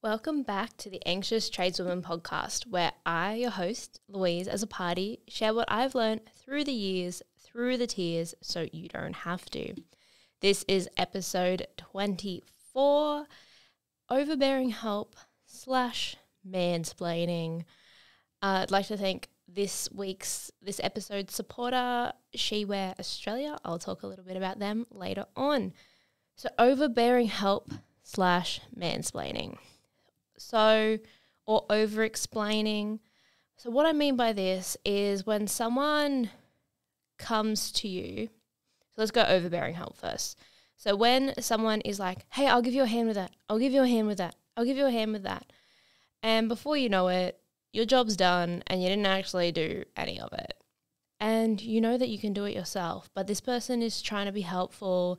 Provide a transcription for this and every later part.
Welcome back to the Anxious Tradeswoman podcast, where I, your host, Louise, Azzopardi, share what I've learned through the years, through the tears, so you don't have to. This is episode 24 Overbearing Help slash Mansplaining. Uh, I'd like to thank this week's, this episode's supporter, SheWear Australia. I'll talk a little bit about them later on. So, overbearing help slash mansplaining. So, or over explaining. So, what I mean by this is when someone comes to you, so let's go overbearing help first. So, when someone is like, hey, I'll give you a hand with that, I'll give you a hand with that, I'll give you a hand with that. And before you know it, your job's done and you didn't actually do any of it. And you know that you can do it yourself, but this person is trying to be helpful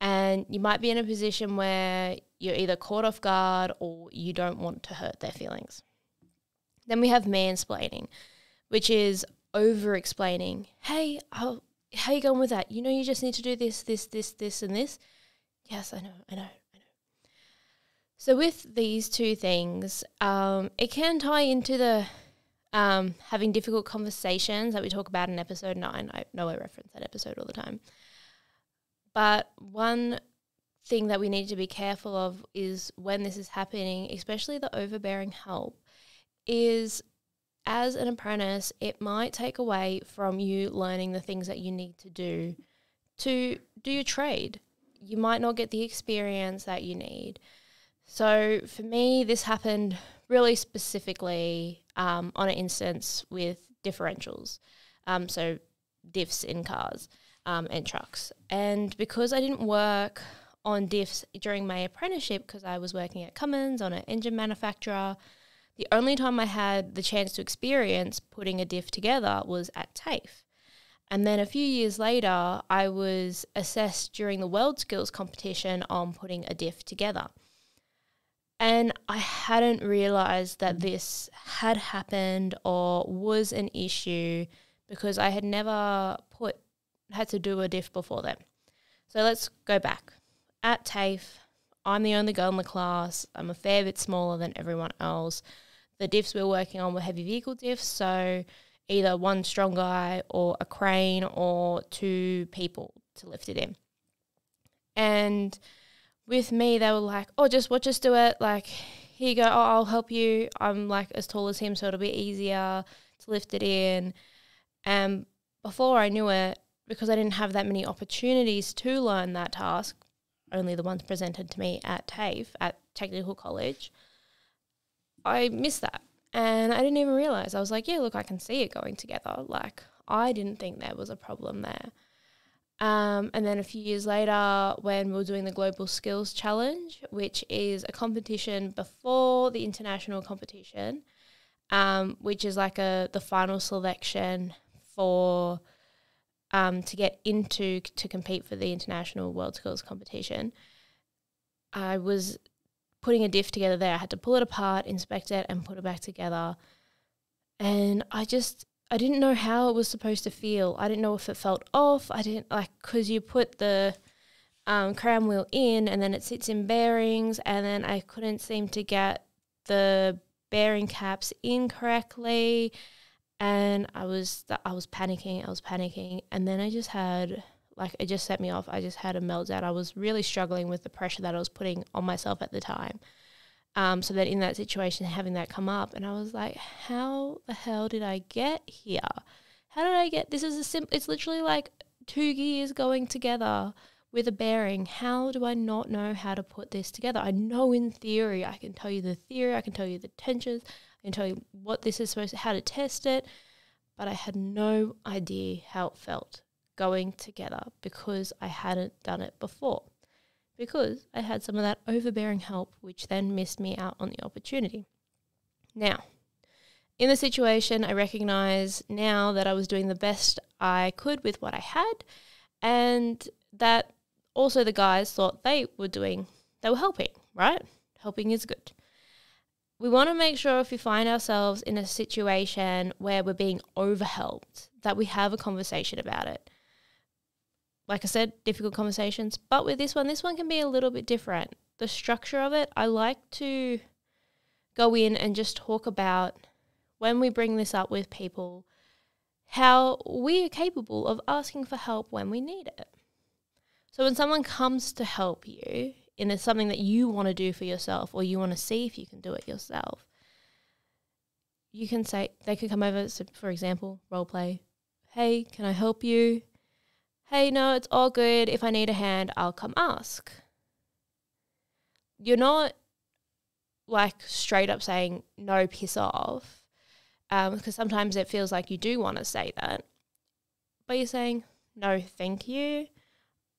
and you might be in a position where you're either caught off guard or you don't want to hurt their feelings. Then we have mansplaining, which is over explaining. Hey, I'll, how you going with that? You know, you just need to do this, this, this, this, and this. Yes, I know, I know, I know. So with these two things, um, it can tie into the um, having difficult conversations that we talk about in episode nine. I know I reference that episode all the time. But one thing that we need to be careful of is when this is happening, especially the overbearing help, is as an apprentice, it might take away from you learning the things that you need to do to do your trade. You might not get the experience that you need. So for me, this happened really specifically um, on an instance with differentials. Um, so diffs in cars um, and trucks. And because I didn't work on diffs during my apprenticeship, because I was working at Cummins on an engine manufacturer, the only time I had the chance to experience putting a diff together was at TAFE. And then a few years later, I was assessed during the World Skills competition on putting a diff together. And I hadn't realized that this had happened or was an issue because I had never put had to do a diff before then. So let's go back. At TAFE, I'm the only girl in the class. I'm a fair bit smaller than everyone else. The diffs we are working on were heavy vehicle diffs, so either one strong guy or a crane or two people to lift it in. And with me, they were like, "Oh, just watch us do it. Like, here you go. Oh, I'll help you. I'm like as tall as him, so it'll be easier to lift it in." And before I knew it, because I didn't have that many opportunities to learn that task, only the ones presented to me at TAFE, at Technical College, I missed that. And I didn't even realize. I was like, yeah, look, I can see it going together. Like, I didn't think there was a problem there. Um, and then a few years later, when we were doing the Global Skills Challenge, which is a competition before the international competition, um, which is like a the final selection for um, to get into to compete for the international world skills competition, I was putting a diff together there. I had to pull it apart, inspect it, and put it back together. And I just I didn't know how it was supposed to feel. I didn't know if it felt off. I didn't like because you put the um, crown wheel in and then it sits in bearings, and then I couldn't seem to get the bearing caps in correctly and I was I was panicking, I was panicking, and then I just had like it just set me off. I just had a meltdown. I was really struggling with the pressure that I was putting on myself at the time. Um, so that in that situation, having that come up, and I was like, how the hell did I get here? How did I get this? Is a simple. It's literally like two gears going together with a bearing. How do I not know how to put this together? I know in theory, I can tell you the theory, I can tell you the tensions, and tell you what this is supposed to, how to test it, but I had no idea how it felt going together because I hadn't done it before. Because I had some of that overbearing help, which then missed me out on the opportunity. Now, in the situation, I recognize now that I was doing the best I could with what I had, and that also the guys thought they were doing, they were helping, right? Helping is good we want to make sure if we find ourselves in a situation where we're being overhelped, that we have a conversation about it. Like I said, difficult conversations. But with this one, this one can be a little bit different. The structure of it, I like to go in and just talk about when we bring this up with people how we are capable of asking for help when we need it. So when someone comes to help you in something that you want to do for yourself or you want to see if you can do it yourself, you can say they could come over so for example, role play, "Hey, can I help you?" "Hey, no, it's all good. If I need a hand, I'll come ask." You're not like straight up saying no piss off because um, sometimes it feels like you do want to say that, but you're saying no, thank you.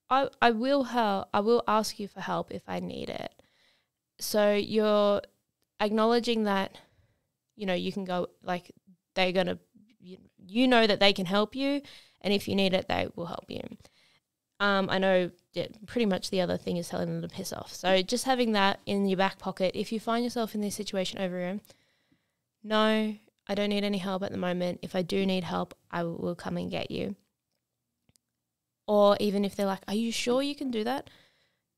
I I will help. I will ask you for help if I need it. So you're acknowledging that, you know, you can go like they're gonna, you, you know that they can help you, and if you need it, they will help you. Um, I know yeah, pretty much the other thing is telling them to piss off. So just having that in your back pocket, if you find yourself in this situation over here, no, I don't need any help at the moment. If I do need help, I will come and get you. Or even if they're like, Are you sure you can do that?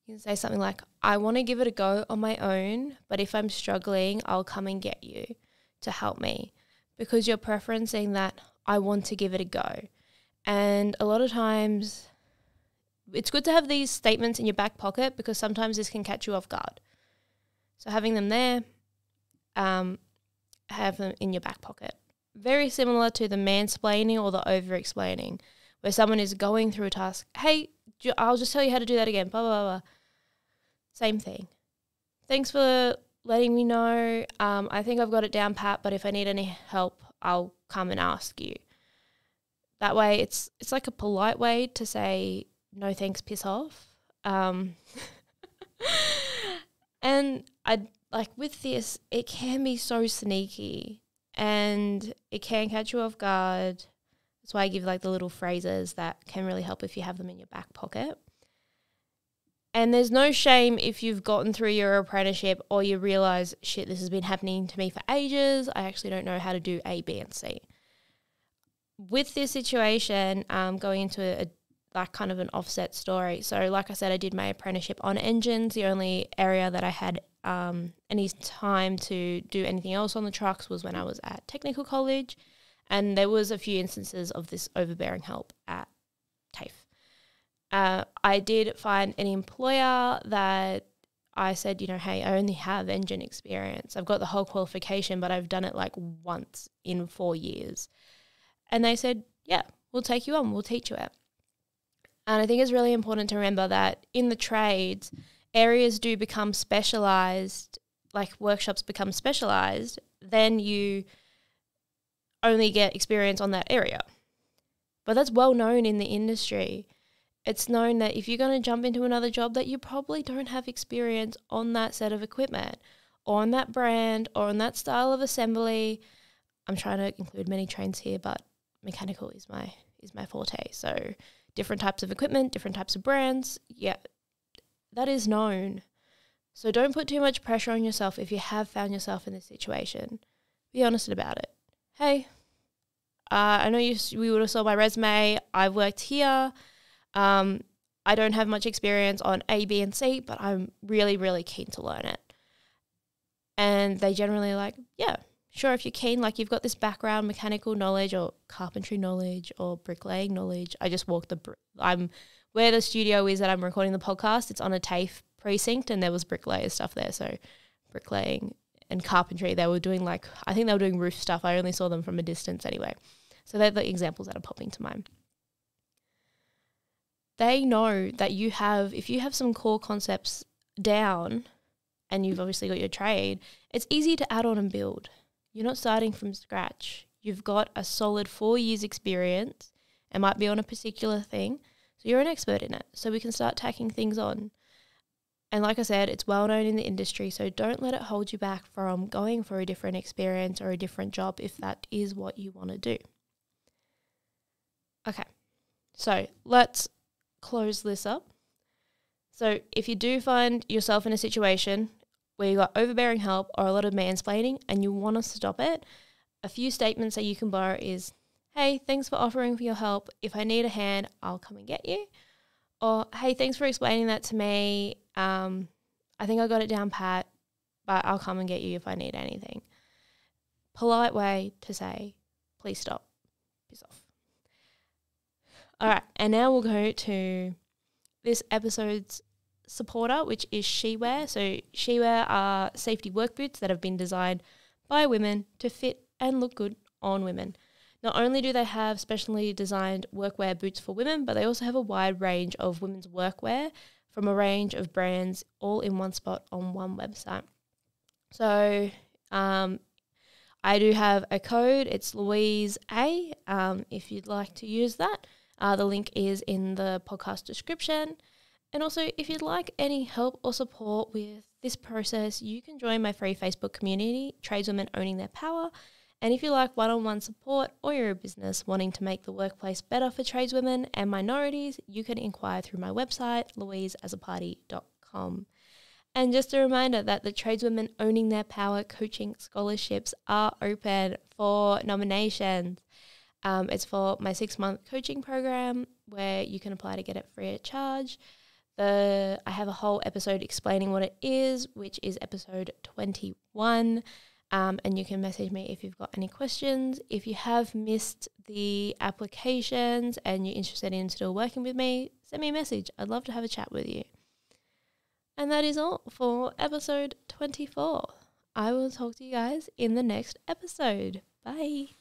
You can say something like, I want to give it a go on my own, but if I'm struggling, I'll come and get you to help me because you're preferencing that I want to give it a go. And a lot of times, it's good to have these statements in your back pocket because sometimes this can catch you off guard. So having them there, um, have them in your back pocket. Very similar to the mansplaining or the over explaining, where someone is going through a task. Hey, I'll just tell you how to do that again. Blah, blah, blah. Same thing. Thanks for letting me know. Um, I think I've got it down pat, but if I need any help, I'll come and ask you. That way, it's it's like a polite way to say no thanks, piss off. Um, and I like with this, it can be so sneaky and it can catch you off guard. That's why I give like the little phrases that can really help if you have them in your back pocket. And there's no shame if you've gotten through your apprenticeship or you realize, shit, this has been happening to me for ages. I actually don't know how to do A, B, and C. With this situation, um, going into a, a like kind of an offset story. So, like I said, I did my apprenticeship on engines. The only area that I had um, any time to do anything else on the trucks was when I was at technical college, and there was a few instances of this overbearing help at TAFE. Uh, I did find an employer that I said, you know, hey, I only have engine experience. I've got the whole qualification, but I've done it like once in four years. And they said, yeah, we'll take you on, we'll teach you it. And I think it's really important to remember that in the trades, areas do become specialized, like workshops become specialized, then you only get experience on that area. But that's well known in the industry. It's known that if you're going to jump into another job that you probably don't have experience on that set of equipment or on that brand or on that style of assembly. I'm trying to include many trains here, but mechanical is my is my forte. So different types of equipment, different types of brands. Yeah, that is known. So don't put too much pressure on yourself if you have found yourself in this situation. Be honest about it. Hey, uh, I know you. We would have saw my resume. I've worked here. Um, I don't have much experience on A, B, and C, but I'm really, really keen to learn it. And they generally like, yeah, sure, if you're keen, like you've got this background, mechanical knowledge or carpentry knowledge or bricklaying knowledge. I just walked the. Br- I'm where the studio is that I'm recording the podcast, it's on a TAFE precinct and there was bricklayer stuff there. So bricklaying and carpentry, they were doing like, I think they were doing roof stuff. I only saw them from a distance anyway. So they're the examples that are popping to mind. They know that you have, if you have some core concepts down and you've obviously got your trade, it's easy to add on and build. You're not starting from scratch. You've got a solid four years experience. and might be on a particular thing, so you're an expert in it. So we can start tacking things on. And like I said, it's well known in the industry, so don't let it hold you back from going for a different experience or a different job if that is what you want to do. Okay, so let's close this up. So if you do find yourself in a situation where you got overbearing help or a lot of mansplaining and you want to stop it, a few statements that you can borrow is hey, thanks for offering for your help. If I need a hand, I'll come and get you. Or, hey, thanks for explaining that to me. Um, I think I got it down pat. but I'll come and get you if I need anything. Polite way to say, please stop, piss off. All right, and now we'll go to this episode's supporter, which is SheWear. So, SheWear are safety work boots that have been designed by women to fit and look good on women. Not only do they have specially designed workwear boots for women, but they also have a wide range of women's workwear from a range of brands all in one spot on one website. So, um, I do have a code. It's Louise A. Um, if you'd like to use that, uh, the link is in the podcast description. And also, if you'd like any help or support with this process, you can join my free Facebook community, Tradeswomen Owning Their Power. And if you like one on one support or you're a business wanting to make the workplace better for tradeswomen and minorities, you can inquire through my website, louiseazzopardi.com. And just a reminder that the Tradeswomen Owning Their Power coaching scholarships are open for nominations. Um, it's for my six month coaching program where you can apply to get it free of charge. The I have a whole episode explaining what it is, which is episode 21. Um, and you can message me if you've got any questions. If you have missed the applications and you're interested in still working with me, send me a message. I'd love to have a chat with you. And that is all for episode 24. I will talk to you guys in the next episode. Bye.